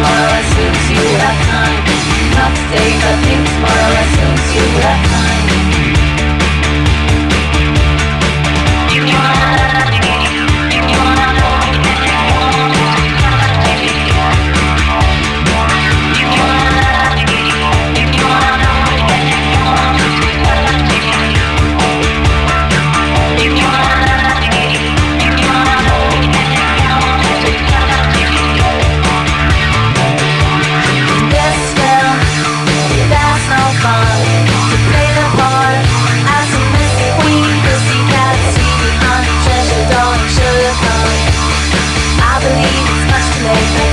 tomorrow since you have time. Not today, but think tomorrow I believe it's much too late.